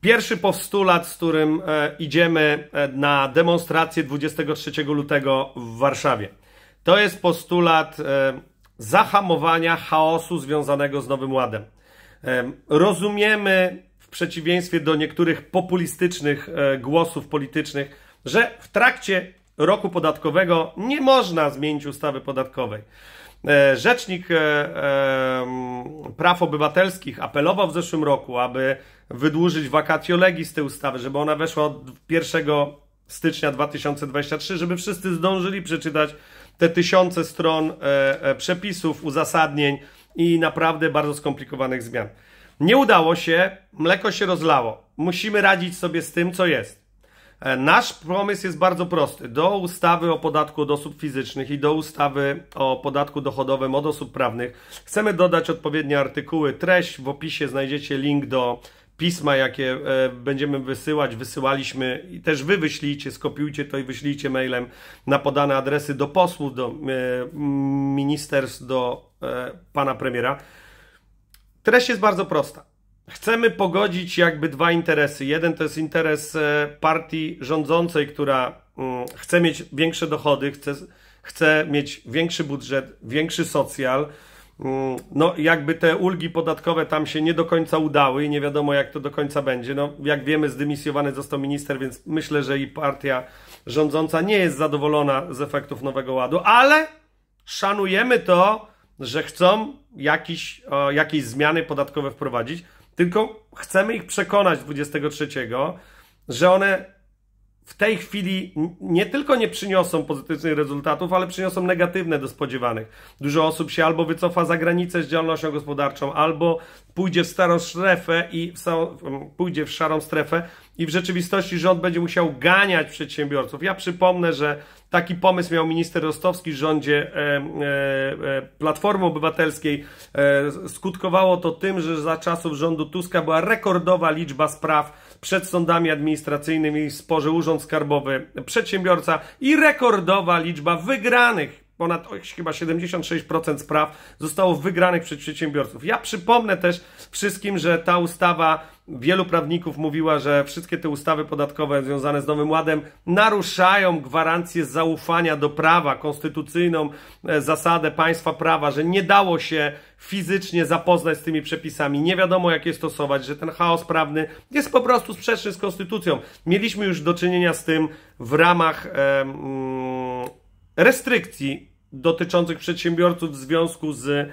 Pierwszy postulat, z którym e, idziemy e, na demonstrację 23 lutego w Warszawie, to jest postulat e, zahamowania chaosu związanego z Nowym Ładem. Rozumiemy, w przeciwieństwie do niektórych populistycznych głosów politycznych, że w trakcie roku podatkowego nie można zmienić ustawy podatkowej. E, rzecznik e, e, Praw Obywatelskich apelował w zeszłym roku, aby wydłużyć vacatio legis tej ustawy, żeby ona weszła od 1 stycznia 2023, żeby wszyscy zdążyli przeczytać te tysiące stron przepisów, uzasadnień i naprawdę bardzo skomplikowanych zmian. Nie udało się, mleko się rozlało. Musimy radzić sobie z tym, co jest. E, nasz pomysł jest bardzo prosty. Do ustawy o podatku od osób fizycznych i do ustawy o podatku dochodowym od osób prawnych chcemy dodać odpowiednie artykuły. Treść w opisie znajdziecie link do pisma, jakie e, będziemy wysyłać, wysyłaliśmy i też wy wyślijcie, skopiujcie to i wyślijcie mailem na podane adresy do posłów, do e, ministerstw, do pana premiera. Treść jest bardzo prosta chcemy pogodzić jakby dwa interesy. Jeden to jest interes e, partii rządzącej, która mm, chce mieć większe dochody, chce, chce mieć większy budżet, większy socjal. Mm, no, jakby te ulgi podatkowe tam się nie do końca udały i nie wiadomo, jak to do końca będzie. No, jak wiemy, zdymisjowany został minister, więc myślę, że i partia rządząca nie jest zadowolona z efektów Nowego Ładu, ale szanujemy to, że chcą jakiś, o, jakieś zmiany podatkowe wprowadzić. Tylko chcemy ich przekonać 23, że one w tej chwili nie tylko nie przyniosą pozytywnych rezultatów, ale przyniosą negatywne do spodziewanych. Dużo osób się albo wycofa za granicę z działalnością gospodarczą, albo pójdzie w starą strefę i w, pójdzie w szarą strefę i w rzeczywistości rząd będzie musiał ganiać przedsiębiorców. Ja przypomnę, że taki pomysł miał minister Rostowski w rządzie e, e, e, Platformy Obywatelskiej. Skutkowało to tym, że za czasów rządu Tuska była rekordowa liczba spraw przed sądami administracyjnymi w sporze Urząd Skarbowy Przedsiębiorca i rekordowa liczba wygranych ponad chyba 76% spraw zostało wygranych przez przedsiębiorców. Ja przypomnę też wszystkim, że ta ustawa, wielu prawników mówiła, że wszystkie te ustawy podatkowe związane z Nowym Ładem naruszają gwarancję zaufania do prawa, konstytucyjną e, zasadę państwa prawa, że nie dało się fizycznie zapoznać z tymi przepisami, nie wiadomo jak je stosować, że ten chaos prawny jest po prostu sprzeczny z konstytucją. Mieliśmy już do czynienia z tym w ramach e, mm, restrykcji dotyczących przedsiębiorców w związku z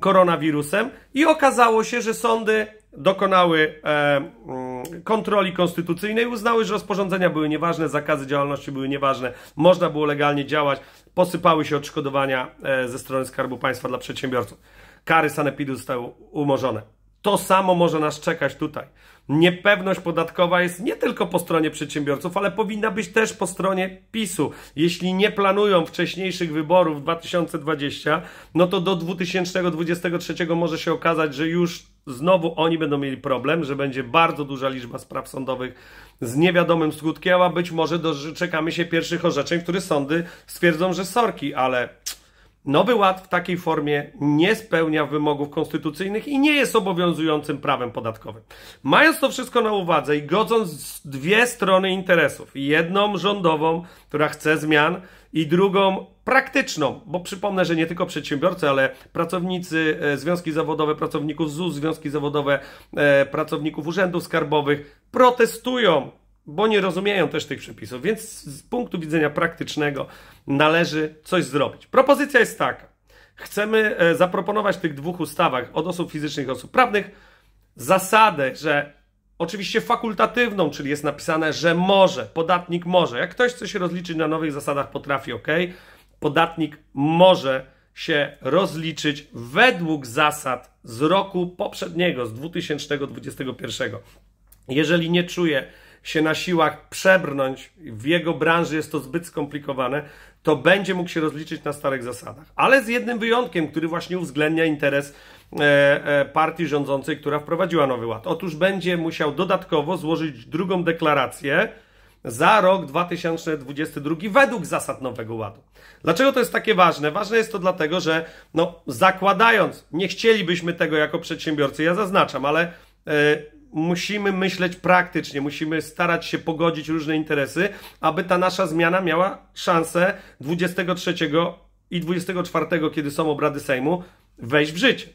koronawirusem i okazało się, że sądy dokonały e, mm, kontroli konstytucyjnej, uznały, że rozporządzenia były nieważne, zakazy działalności były nieważne, można było legalnie działać, posypały się odszkodowania e, ze strony Skarbu Państwa dla przedsiębiorców. Kary sanepidu zostały umorzone. To samo może nas czekać tutaj. Niepewność podatkowa jest nie tylko po stronie przedsiębiorców, ale powinna być też po stronie PiSu. Jeśli nie planują wcześniejszych wyborów 2020, no to do 2023 może się okazać, że już znowu oni będą mieli problem, że będzie bardzo duża liczba spraw sądowych z niewiadomym skutkiem, a być może doczekamy się pierwszych orzeczeń, w których sądy stwierdzą, że sorki, ale Nowy Ład w takiej formie nie spełnia wymogów konstytucyjnych i nie jest obowiązującym prawem podatkowym. Mając to wszystko na uwadze i godząc dwie strony interesów, jedną rządową, która chce zmian, i drugą praktyczną, bo przypomnę, że nie tylko przedsiębiorcy, ale pracownicy, e, związki zawodowe pracowników ZUS, związki zawodowe e, pracowników urzędów skarbowych protestują bo nie rozumieją też tych przepisów, więc z punktu widzenia praktycznego należy coś zrobić. Propozycja jest taka. Chcemy e, zaproponować w tych dwóch ustawach od osób fizycznych i osób prawnych zasadę, że oczywiście fakultatywną, czyli jest napisane, że może, podatnik może. Jak ktoś chce się rozliczyć na nowych zasadach, potrafi, ok. Podatnik może się rozliczyć według zasad z roku poprzedniego, z 2021. Jeżeli nie czuje się na siłach przebrnąć, w jego branży jest to zbyt skomplikowane, to będzie mógł się rozliczyć na starych zasadach. Ale z jednym wyjątkiem, który właśnie uwzględnia interes e, e, partii rządzącej, która wprowadziła nowy ład. Otóż będzie musiał dodatkowo złożyć drugą deklarację za rok 2022 według zasad Nowego Ładu. Dlaczego to jest takie ważne? Ważne jest to dlatego, że no, zakładając, nie chcielibyśmy tego jako przedsiębiorcy, ja zaznaczam, ale e, musimy myśleć praktycznie, musimy starać się pogodzić różne interesy, aby ta nasza zmiana miała szansę 23 i 24, kiedy są obrady Sejmu, wejść w życie.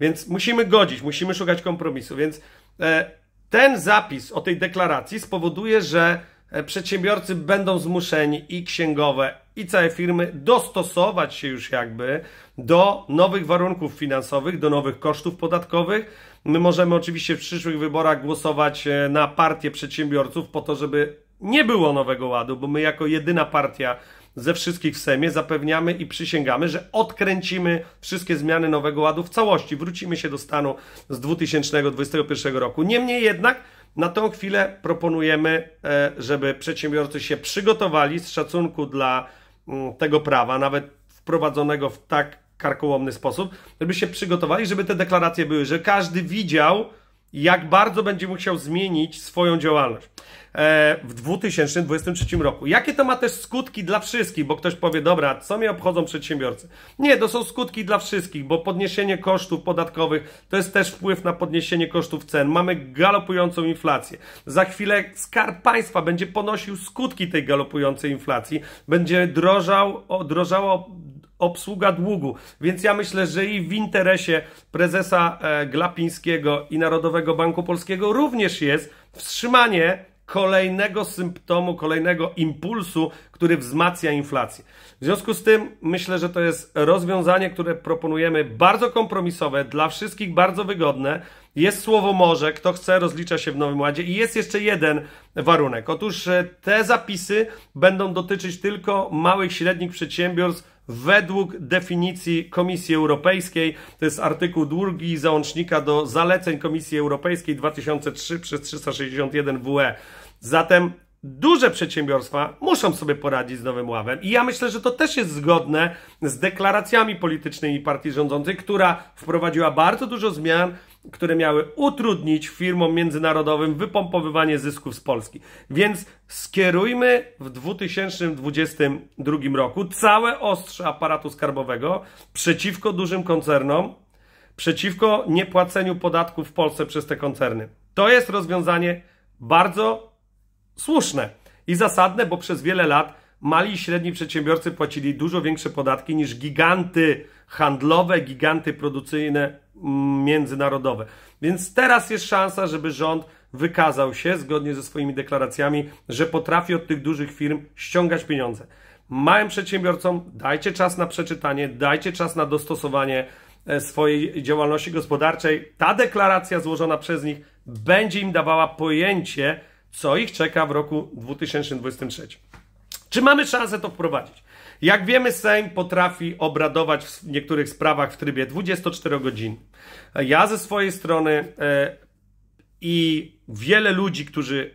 Więc musimy godzić, musimy szukać kompromisu. Więc e, ten zapis o tej deklaracji spowoduje, że e, przedsiębiorcy będą zmuszeni i księgowe, i całe firmy dostosować się już jakby do nowych warunków finansowych, do nowych kosztów podatkowych. My możemy oczywiście w przyszłych wyborach głosować e, na partię przedsiębiorców po to, żeby nie było nowego ładu, bo my jako jedyna partia ze wszystkich w Sejmie zapewniamy i przysięgamy, że odkręcimy wszystkie zmiany Nowego Ładu w całości. Wrócimy się do stanu z 2021 roku. Niemniej jednak na tą chwilę proponujemy, e, żeby przedsiębiorcy się przygotowali z szacunku dla mm, tego prawa, nawet wprowadzonego w tak karkołomny sposób, żeby się przygotowali, żeby te deklaracje były, że każdy widział, jak bardzo będzie musiał zmienić swoją działalność e, w 2023 roku. Jakie to ma też skutki dla wszystkich, bo ktoś powie, dobra, co mnie obchodzą przedsiębiorcy? Nie, to są skutki dla wszystkich, bo podniesienie kosztów podatkowych to jest też wpływ na podniesienie kosztów cen. Mamy galopującą inflację. Za chwilę skarb państwa będzie ponosił skutki tej galopującej inflacji, będzie drożał, drożało obsługa długu. Więc ja myślę, że i w interesie prezesa e, Glapińskiego i Narodowego Banku Polskiego również jest wstrzymanie kolejnego symptomu, kolejnego impulsu, który wzmacnia inflację. W związku z tym myślę, że to jest rozwiązanie, które proponujemy bardzo kompromisowe, dla wszystkich bardzo wygodne. Jest słowo może, kto chce rozlicza się w Nowym Ładzie i jest jeszcze jeden warunek. Otóż e, te zapisy będą dotyczyć tylko małych, średnich przedsiębiorstw, według definicji Komisji Europejskiej. To jest artykuł drugi załącznika do zaleceń Komisji Europejskiej 2003 przez 361 WE. Zatem duże przedsiębiorstwa muszą sobie poradzić z nowym ławem i ja myślę, że to też jest zgodne z deklaracjami politycznymi partii rządzącej, która wprowadziła bardzo dużo zmian, które miały utrudnić firmom międzynarodowym wypompowywanie zysków z Polski. Więc skierujmy w 2022 roku całe ostrze aparatu skarbowego przeciwko dużym koncernom, przeciwko niepłaceniu podatków w Polsce przez te koncerny. To jest rozwiązanie bardzo słuszne i zasadne, bo przez wiele lat mali i średni przedsiębiorcy płacili dużo większe podatki niż giganty handlowe, giganty produkcyjne międzynarodowe. Więc teraz jest szansa, żeby rząd wykazał się zgodnie ze swoimi deklaracjami, że potrafi od tych dużych firm ściągać pieniądze. Małym przedsiębiorcom dajcie czas na przeczytanie, dajcie czas na dostosowanie e, swojej działalności gospodarczej. Ta deklaracja złożona przez nich będzie im dawała pojęcie, co ich czeka w roku 2023. Czy mamy szansę to wprowadzić? Jak wiemy, Sejm potrafi obradować w niektórych sprawach w trybie 24 godzin. Ja ze swojej strony e, i wiele ludzi, którzy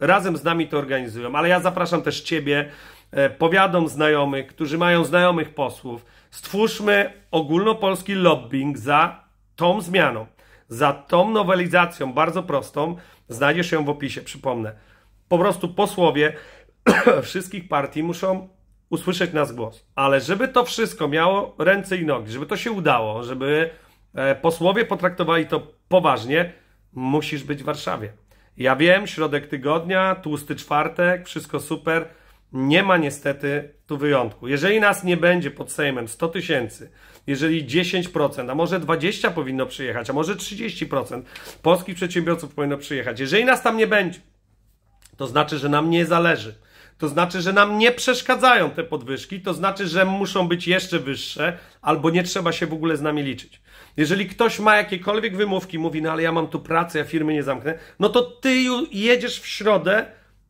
razem z nami to organizują, ale ja zapraszam też Ciebie, e, powiadom znajomych, którzy mają znajomych posłów. Stwórzmy ogólnopolski lobbying za tą zmianą, za tą nowelizacją, bardzo prostą. Znajdziesz ją w opisie, przypomnę. Po prostu posłowie wszystkich partii muszą usłyszeć nas głos. Ale żeby to wszystko miało ręce i nogi, żeby to się udało, żeby e, posłowie potraktowali to poważnie, musisz być w Warszawie. Ja wiem, środek tygodnia, tłusty czwartek, wszystko super. Nie ma niestety tu wyjątku. Jeżeli nas nie będzie pod Sejmem 100 tysięcy, jeżeli 10%, a może 20% powinno przyjechać, a może 30% polskich przedsiębiorców powinno przyjechać, jeżeli nas tam nie będzie, to znaczy, że nam nie zależy to znaczy, że nam nie przeszkadzają te podwyżki, to znaczy, że muszą być jeszcze wyższe, albo nie trzeba się w ogóle z nami liczyć. Jeżeli ktoś ma jakiekolwiek wymówki, mówi, no ale ja mam tu pracę, ja firmy nie zamknę, no to ty jedziesz w środę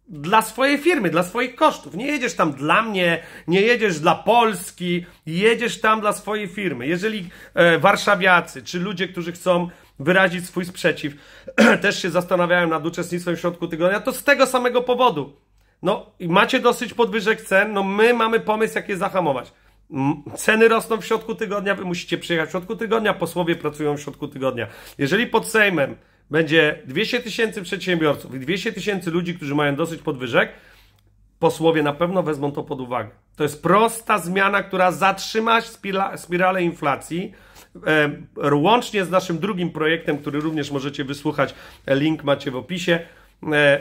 dla swojej firmy, dla swoich kosztów. Nie jedziesz tam dla mnie, nie jedziesz dla Polski, jedziesz tam dla swojej firmy. Jeżeli e, warszawiacy, czy ludzie, którzy chcą wyrazić swój sprzeciw, też się zastanawiają nad uczestnictwem w środku tygodnia, to z tego samego powodu no, macie dosyć podwyżek cen, no my mamy pomysł, jak je zahamować. Ceny rosną w środku tygodnia, wy musicie przyjechać w środku tygodnia, posłowie pracują w środku tygodnia. Jeżeli pod Sejmem będzie 200 tysięcy przedsiębiorców i 200 tysięcy ludzi, którzy mają dosyć podwyżek, posłowie na pewno wezmą to pod uwagę. To jest prosta zmiana, która zatrzyma spiralę inflacji. E, łącznie z naszym drugim projektem, który również możecie wysłuchać, link macie w opisie,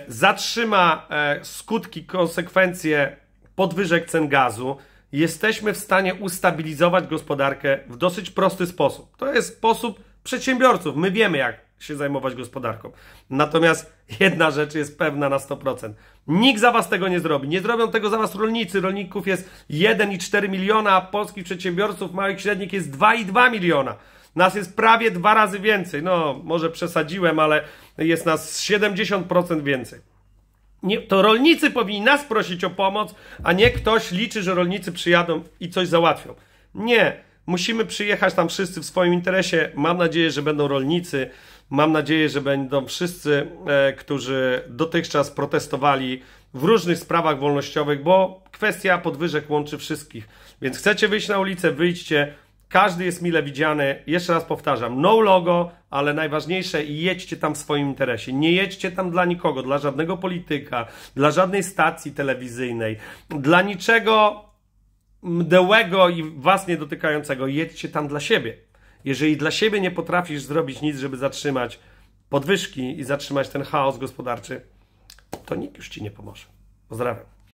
zatrzyma e, skutki, konsekwencje podwyżek cen gazu. Jesteśmy w stanie ustabilizować gospodarkę w dosyć prosty sposób. To jest sposób przedsiębiorców. My wiemy, jak się zajmować gospodarką. Natomiast jedna rzecz jest pewna na 100%. Nikt za was tego nie zrobi. Nie zrobią tego za was rolnicy. Rolników jest 1,4 miliona, a polskich przedsiębiorców małych i średnich jest 2,2 miliona. Nas jest prawie dwa razy więcej. No, może przesadziłem, ale jest nas 70% więcej. Nie, to rolnicy powinni nas prosić o pomoc, a nie ktoś liczy, że rolnicy przyjadą i coś załatwią. Nie. Musimy przyjechać tam wszyscy w swoim interesie. Mam nadzieję, że będą rolnicy. Mam nadzieję, że będą wszyscy, e, którzy dotychczas protestowali w różnych sprawach wolnościowych, bo kwestia podwyżek łączy wszystkich. Więc chcecie wyjść na ulicę, wyjdźcie. Każdy jest mile widziany. Jeszcze raz powtarzam, no logo, ale najważniejsze, jedźcie tam w swoim interesie. Nie jedźcie tam dla nikogo, dla żadnego polityka, dla żadnej stacji telewizyjnej, dla niczego mdełego i was nie dotykającego. Jedźcie tam dla siebie. Jeżeli dla siebie nie potrafisz zrobić nic, żeby zatrzymać podwyżki i zatrzymać ten chaos gospodarczy, to nikt już ci nie pomoże. Pozdrawiam.